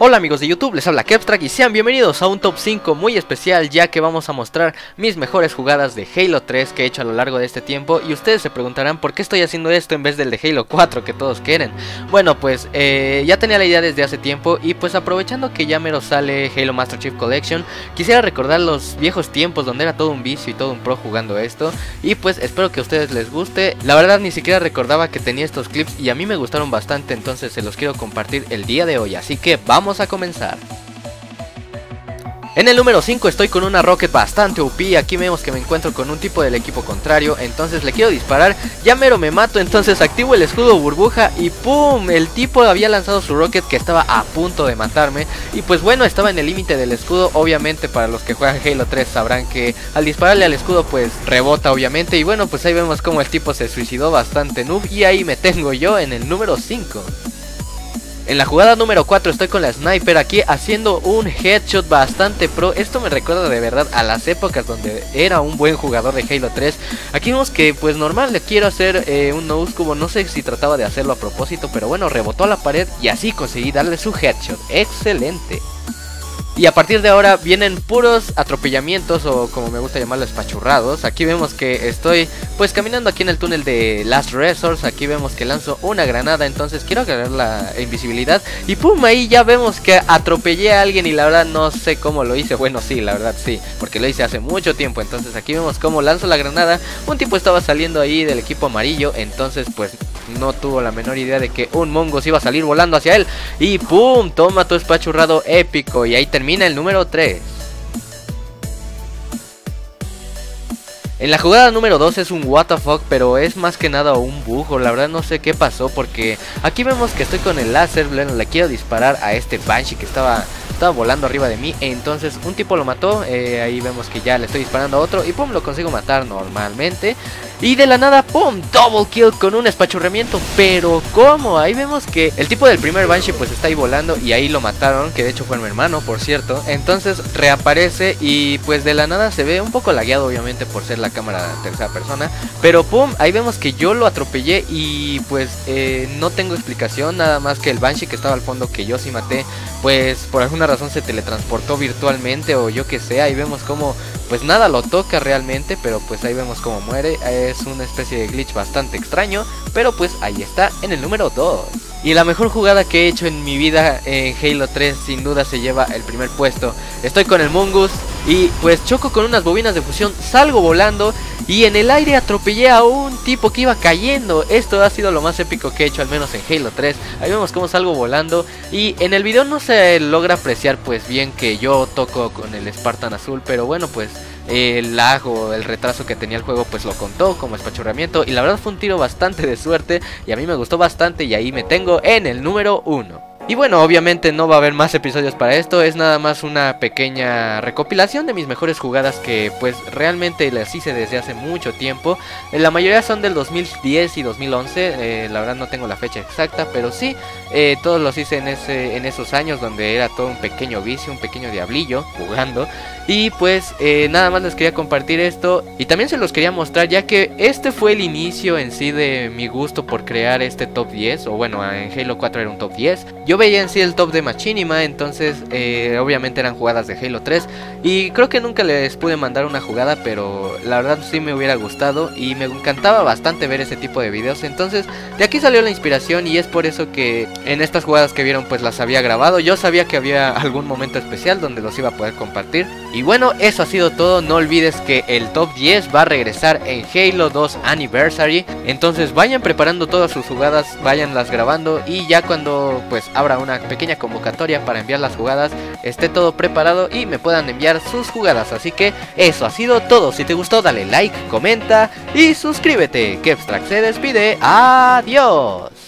Hola amigos de YouTube, les habla Kepstrack y sean bienvenidos a un top 5 muy especial ya que vamos a mostrar mis mejores jugadas de Halo 3 que he hecho a lo largo de este tiempo y ustedes se preguntarán por qué estoy haciendo esto en vez del de Halo 4 que todos quieren. Bueno pues eh, ya tenía la idea desde hace tiempo y pues aprovechando que ya mero sale Halo Master Chief Collection quisiera recordar los viejos tiempos donde era todo un vicio y todo un pro jugando esto y pues espero que a ustedes les guste. La verdad ni siquiera recordaba que tenía estos clips y a mí me gustaron bastante entonces se los quiero compartir el día de hoy así que vamos a comenzar. En el número 5 estoy con una Rocket bastante OP, aquí vemos que me encuentro con un tipo del equipo contrario, entonces le quiero disparar, ya mero me mato, entonces activo el escudo burbuja y ¡pum! El tipo había lanzado su Rocket que estaba a punto de matarme y pues bueno, estaba en el límite del escudo, obviamente para los que juegan Halo 3 sabrán que al dispararle al escudo pues rebota obviamente y bueno pues ahí vemos como el tipo se suicidó bastante noob y ahí me tengo yo en el número 5. En la jugada número 4 estoy con la sniper aquí haciendo un headshot bastante pro. Esto me recuerda de verdad a las épocas donde era un buen jugador de Halo 3. Aquí vemos que pues normal le quiero hacer eh, un nose cubo. No sé si trataba de hacerlo a propósito, pero bueno, rebotó a la pared y así conseguí darle su headshot. Excelente. Y a partir de ahora vienen puros atropellamientos o como me gusta llamarlos pachurrados. Aquí vemos que estoy pues caminando aquí en el túnel de Last Resource. Aquí vemos que lanzo una granada. Entonces quiero agarrar la invisibilidad. Y pum, ahí ya vemos que atropellé a alguien y la verdad no sé cómo lo hice. Bueno, sí, la verdad sí. Porque lo hice hace mucho tiempo. Entonces aquí vemos cómo lanzo la granada. Un tipo estaba saliendo ahí del equipo amarillo. Entonces pues no tuvo la menor idea de que un mongo se iba a salir volando hacia él. Y pum, toma tu espachurrado épico. Y ahí termina el número 3. En la jugada número 2 es un WTF, pero es más que nada un bug, la verdad no sé qué pasó porque aquí vemos que estoy con el láser, bueno, le quiero disparar a este Banshee que estaba estaba volando arriba de mí. Entonces un tipo lo mató. Eh, ahí vemos que ya le estoy disparando a otro. Y pum, lo consigo matar normalmente. Y de la nada, pum, double kill con un espachurramiento. Pero ¿cómo? Ahí vemos que el tipo del primer Banshee pues está ahí volando. Y ahí lo mataron. Que de hecho fue mi hermano, por cierto. Entonces reaparece y pues de la nada se ve un poco lagueado obviamente por ser la cámara tercera persona. Pero pum, ahí vemos que yo lo atropellé y pues eh, no tengo explicación. Nada más que el Banshee que estaba al fondo que yo sí maté. Pues por alguna razón se teletransportó virtualmente o yo que sé, ahí vemos como pues nada lo toca realmente, pero pues ahí vemos como muere, es una especie de glitch bastante extraño, pero pues ahí está en el número 2. Y la mejor jugada que he hecho en mi vida en Halo 3 sin duda se lleva el primer puesto. Estoy con el Mungus y pues choco con unas bobinas de fusión, salgo volando y en el aire atropellé a un tipo que iba cayendo. Esto ha sido lo más épico que he hecho al menos en Halo 3. Ahí vemos cómo salgo volando y en el video no se logra apreciar pues bien que yo toco con el Spartan azul, pero bueno pues el lag o el retraso que tenía el juego pues lo contó como espachurramiento y la verdad fue un tiro bastante de suerte y a mí me gustó bastante y ahí me tengo en el número 1. Y bueno, obviamente no va a haber más episodios para esto, es nada más una pequeña recopilación de mis mejores jugadas que pues realmente las hice desde hace mucho tiempo. Eh, la mayoría son del 2010 y 2011, eh, la verdad no tengo la fecha exacta, pero sí, eh, todos los hice en, ese, en esos años donde era todo un pequeño vicio, un pequeño diablillo jugando. Y pues nada más les quería compartir esto y también se los quería mostrar ya que este fue el inicio en sí de mi gusto por crear este top 10, o bueno, en Halo 4 era un top 10. Yo veía en sí el top de Machinima, entonces eh, obviamente eran jugadas de Halo 3 y creo que nunca les pude mandar una jugada, pero la verdad sí me hubiera gustado y me encantaba bastante ver ese tipo de videos, entonces de aquí salió la inspiración y es por eso que en estas jugadas que vieron pues las había grabado, yo sabía que había algún momento especial donde los iba a poder compartir. Y bueno, eso ha sido todo, no olvides que el top 10 va a regresar en Halo 2 Anniversary, entonces vayan preparando todas sus jugadas, vayanlas grabando y ya cuando pues abra una pequeña convocatoria para enviar las jugadas, esté todo preparado y me puedan enviar sus jugadas. Así que eso ha sido todo. Si te gustó, dale like, comenta y suscríbete. Que se despide. Adiós.